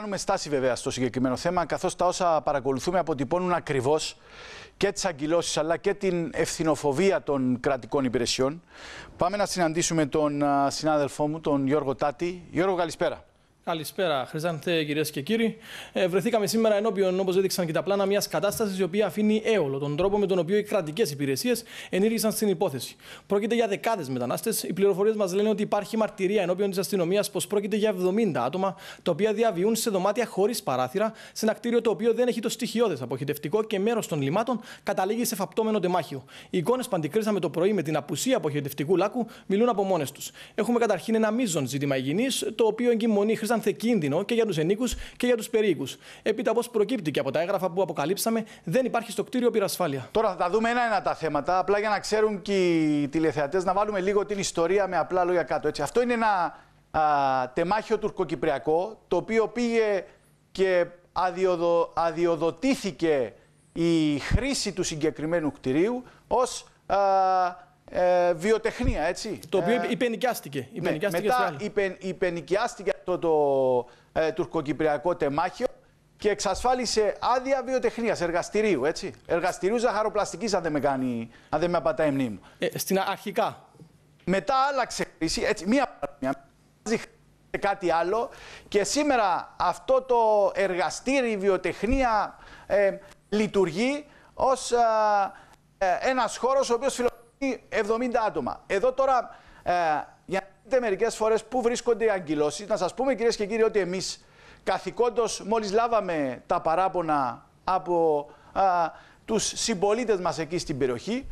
Κάνουμε στάση βέβαια στο συγκεκριμένο θέμα, καθώς τα όσα παρακολουθούμε αποτυπώνουν ακριβώς και τις αγκυλώσεις αλλά και την ευθυνοφοβία των κρατικών υπηρεσιών. Πάμε να συναντήσουμε τον συνάδελφό μου, τον Γιώργο Τάτη. Γιώργο, καλησπέρα. Καλησπέρα, Χρυσάνθε, κυρίες και κύριοι. Ε, βρεθήκαμε σήμερα ενώπιον, όπως έδειξαν και τα πλάνα, μιας κατάστασης η οποία αφήνει έολο τον τρόπο με τον οποίο οι κρατικές υπηρεσίες ενήργησαν στην υπόθεση. Πρόκειται για δεκάδες μετανάστες. Οι πληροφορίες μας λένε ότι υπάρχει μαρτυρία ενώπιον της αστυνομίας πως πρόκειται για 70 άτομα τα οποία διαβιούν σε δωμάτια χωρίς παράθυρα, σε ένα κτίριο το οποίο δεν έχει το στοιχειώδες αποχετευτικό και μέρος των λιμάτων καταλήγει σε φαπτώμενο τεμάχιο. Οι εικόνες που αντικρίσαμε το πρωί με την απουσία αποχετευτικού λάκου μιλούν από μόνες τους. Έχουμε καταρχήν ένα μείζον ζήτημα υγιεινής, το οποίο εγκυμονεί κίνδυνο και για τους ενίκους και για τους περίοικους. Έπειτα, όπως προκύπτει και από τα έγγραφα που αποκαλύψαμε, δεν υπάρχει στο κτίριο πυρασφάλεια. Τώρα θα τα δούμε ένα-ένα τα θέματα, απλά για να ξέρουν και οι τηλεθεατές να βάλουμε λίγο την ιστορία με απλά λόγια κάτω. Έτσι. Αυτό είναι ένα α, τεμάχιο τουρκοκυπριακό, το οποίο πήγε και αδειοδο, αδειοδοτήθηκε η χρήση του συγκεκριμένου κτηρίου ως ε, βιοτεχνία, έτσι. Το οποίο ε, υπενικιάστηκε. Ναι, μετά υπεν, υπενικιάστηκε αυτό το ε, τουρκοκυπριακό τεμάχιο και εξασφάλισε άδεια βιοτεχνίας, εργαστηρίου, έτσι. Εργαστηρίου ζαχαροπλαστικής, αν δεν με κάνει, αν δεν με απατάει η μνήμη μου. Ε, στην αρχικά. Μετά άλλαξε χρήση, έτσι, μία μία, κάτι άλλο και σήμερα αυτό το εργαστήρι, η βιοτεχνία ε, λειτουργεί ως ε, ένας χώρος ο οποίος 70 άτομα. Εδώ τώρα, ε, για να δείτε μερικές φορές πού βρίσκονται οι αγκυλώσεις, να σας πούμε κυρίες και κύριοι ότι εμείς καθηκόντως, μόλις λάβαμε τα παράπονα από ε, τους συμπολίτες μας εκεί στην περιοχή,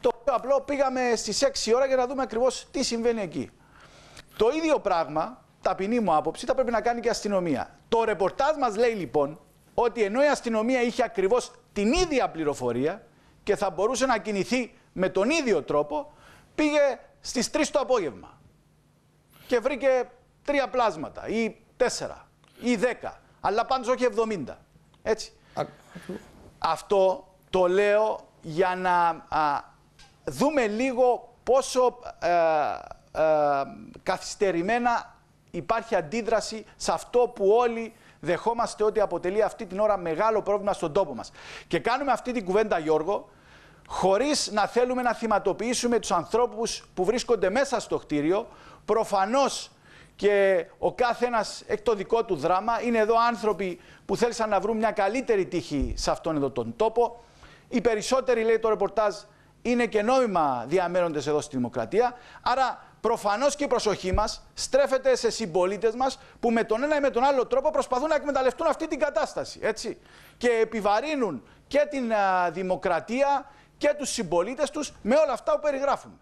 το οποίο απλό πήγαμε στις 6 ώρα για να δούμε ακριβώς τι συμβαίνει εκεί. Το ίδιο πράγμα, ταπεινή μου άποψη, θα πρέπει να κάνει και η αστυνομία. Το ρεπορτάζ μας λέει λοιπόν ότι ενώ η αστυνομία είχε ακριβώς την ίδια πληροφορία και θα μπορούσε να κινηθεί με τον ίδιο τρόπο πήγε στις 3 το απόγευμα και βρήκε τρία πλάσματα ή τέσσερα ή δέκα, αλλά πάντως όχι 70. Έτσι. Αυτό το λέω για να δούμε λίγο πόσο ε, ε, καθυστερημένα υπάρχει αντίδραση σε αυτό που όλοι δεχόμαστε ότι αποτελεί αυτή την ώρα μεγάλο πρόβλημα στον τόπο μας. Και κάνουμε αυτή την κουβέντα, Γιώργο, χωρίς να θέλουμε να θυματοποιήσουμε τους ανθρώπους που βρίσκονται μέσα στο κτίριο. Προφανώς και ο κάθε ένας έχει το δικό του δράμα. Είναι εδώ άνθρωποι που θέλησαν να βρουν μια καλύτερη τύχη σε αυτόν εδώ τον τόπο. Οι περισσότεροι, λέει το ρεπορτάζ, είναι και νόμιμα διαμένοντες εδώ στη Δημοκρατία. Άρα προφανώς και η προσοχή μας στρέφεται σε συμπολίτες μας που με τον ένα ή με τον άλλο τρόπο προσπαθούν να εκμεταλλευτούν αυτή την κατάσταση. Έτσι. Και επιβαρύνουν και την δημοκρατία και τους συμπολίτες τους με όλα αυτά που περιγράφουμε.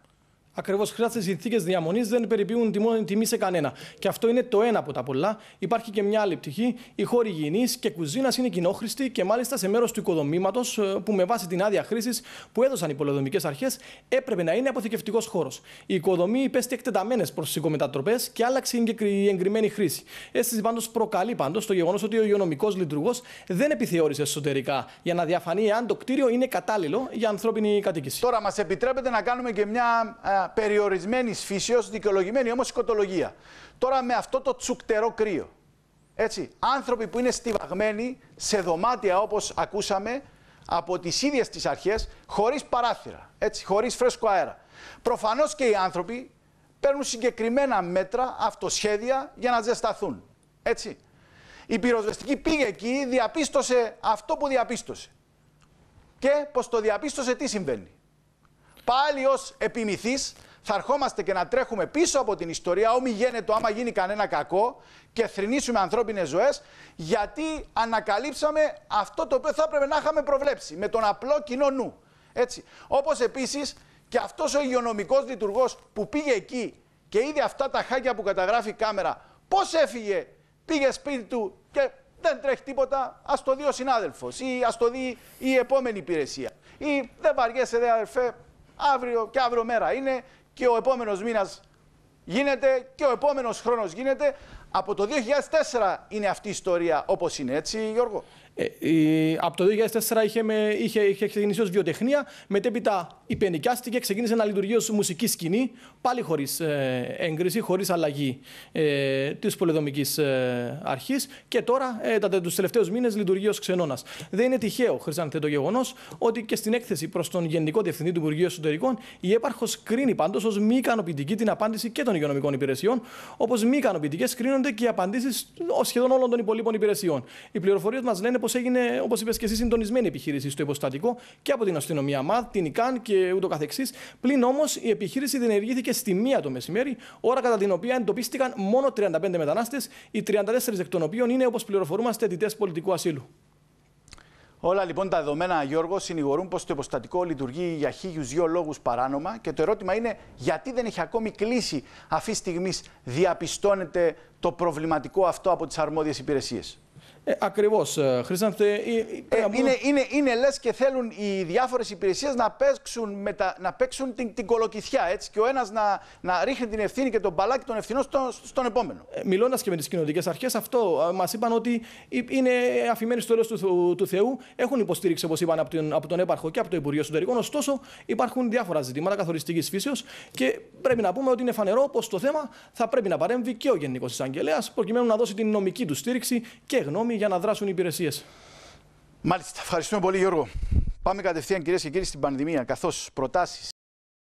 Ακριβώς χρειάζεται συνθήκες διαμονής δεν περιποιούν τιμή, τιμή σε κανένα. Και αυτό είναι το ένα από τα πολλά. Υπάρχει και μια άλλη πτυχή. Οι χώροι υγιεινής και κουζίνας είναι κοινόχρηστοι και μάλιστα σε μέρος του οικοδομήματος ε, που με βάση την άδεια χρήσης που έδωσαν οι πολεοδομικές αρχές έπρεπε να είναι αποθηκευτικός χώρος. Η οικοδομή υπέστη εκτεταμένες προς οικομετατροπέ και άλλαξε η εγκριμένη χρήση. Αίσθηση πάντως προκαλεί πάντως το γεγονός ότι ο υγειονομικός λειτουργός δεν επιθεώρησε εσωτερικά για να διαφανεί αν το κτίριο είναι κατάλληλο για ανθρώπινη κατοίκηση. Τώρα μας επιτρέπετε να κάνουμε και μια ε, περιορισμένης φύσεως, δικαιολογημένη όμως οικοτολογία. Τώρα με αυτό το τσουκτερό κρύο. Έτσι, άνθρωποι που είναι στιβαγμένοι σε δωμάτια όπως ακούσαμε από τις ίδιες τις αρχές, χωρίς παράθυρα, έτσι, χωρίς φρέσκο αέρα. Προφανώς και οι άνθρωποι παίρνουν συγκεκριμένα μέτρα, αυτοσχέδια για να ζεσταθούν. Έτσι. Η πυροσβεστική πήγε εκεί, διαπίστωσε αυτό που διαπίστωσε. Και πως το διαπίστωσε τι συμβαίνει; Πάλι ως επιμηθή θα ερχόμαστε και να τρέχουμε πίσω από την ιστορία, όμοι γένετο άμα γίνει κανένα κακό και θρυνήσουμε ανθρώπινες ζωές, γιατί ανακαλύψαμε αυτό το οποίο θα έπρεπε να είχαμε προβλέψει με τον απλό κοινό νου. Έτσι. Όπως επίσης και αυτός ο υγειονομικός λειτουργός που πήγε εκεί και είδε αυτά τα χάκια που καταγράφει η κάμερα, πώς έφυγε, πήγε σπίτι του και δεν τρέχει τίποτα, ας το δει ο συνάδελφος ή ας το δει η επόμενη υπηρεσία. Ή δεν βαριέσαι, δε αδερφέ, αύριο και αύριο μέρα είναι και ο επόμενος μήνας γίνεται και ο επόμενος χρόνος γίνεται. Από το 2004 είναι αυτή η ιστορία όπως είναι, έτσι Γιώργο; Ε, η, από το 2004 είχε, με, είχε, είχε ξεκινήσει ως βιοτεχνία, μετέπειτα υπενικιάστηκε, ξεκίνησε να λειτουργεί ως μουσική σκηνή, πάλι χωρίς ε, έγκριση, χωρίς αλλαγή ε, της πολυδομική ε, αρχής και τώρα ε, τους τελευταίους μήνες λειτουργεί ως ξενώνας. Δεν είναι τυχαίο, Χρυσάνθε, το γεγονός ότι και στην έκθεση προς τον Γενικό Διευθυντή του Υπουργείου Εσωτερικών η έπαρχος κρίνει πάντως ως μη ικανοποιητική την απάντηση και των υγειονομικών υπηρεσιών, όπως μη ικανοποιητικές κρίνονται και οι απαντήσεις σχεδόν όλων των υπολείπων υπηρεσιών. Οι πληροφορίες μας λένε πω έγινε, όπως είπες και εσύ, συντονισμένη επιχείρηση στο υποστατικό και από την αστυνομία ΜΑΔ, την ΙΚΑΝ και ούτω καθεξής. Πλην όμως η επιχείρηση διενεργήθηκε στη μία το μεσημέρι, ώρα κατά την οποία εντοπίστηκαν μόνο 35 μετανάστες, οι 34 εκ των οποίων είναι, όπως πληροφορούμαστε, αιτητές πολιτικού ασύλου. Όλα λοιπόν τα δεδομένα, Γιώργο, συνηγορούν πως το υποστατικό λειτουργεί για χίλιους δύο λόγους παράνομα και το ερώτημα είναι γιατί δεν έχει ακόμη κλείσει αυτή τη στιγμή διαπιστώνεται το προβληματικό αυτό από τις αρμόδιες υπηρεσίες. Ε, Ακριβώς, ε, Χρήσανθε. Ε, ε, είναι είναι, είναι λες και θέλουν οι διάφορες υπηρεσίες να παίξουν, μετα, να παίξουν την, την κολοκυθιά έτσι, και ο ένας να, να ρίχνει την ευθύνη και τον μπαλάκι των ευθυνών στο, στον επόμενο. Ε, Μιλώντας και με τις κοινωνικές αρχές, αυτό μας είπαν ότι είναι αφημένοι στο τέλο του, του, Θεού. Έχουν υποστήριξη, όπως είπαν, από τον, από τον έπαρχο και από το Υπουργείο Εσωτερικών. Ωστόσο, υπάρχουν διάφορα ζητήματα καθοριστικής φύσεως και πρέπει να πούμε ότι είναι φανερό πως το θέμα θα πρέπει να παρέμβει και ο Γενικός Εισαγγελέας προκειμένου να δώσει την νομική του στήριξη και γνώμη για να δράσουν οι υπηρεσίες. Μάλιστα. Ευχαριστούμε πολύ, Γιώργο. Πάμε κατευθείαν, κυρίες και κύριοι, στην πανδημία. Καθώς προτάσεις